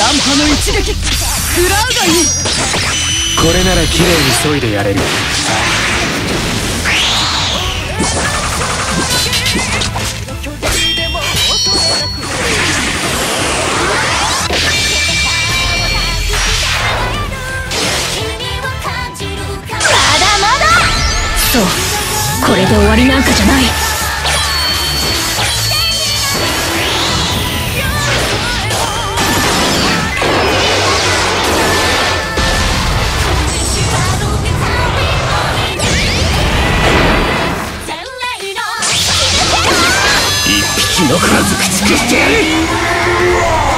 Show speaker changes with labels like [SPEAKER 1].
[SPEAKER 1] 断波の一撃。食らうがいい
[SPEAKER 2] これなら綺麗に削いでやれる。
[SPEAKER 3] そう。これで終わりなんかじゃない
[SPEAKER 2] 一匹残らず駆逐してやる。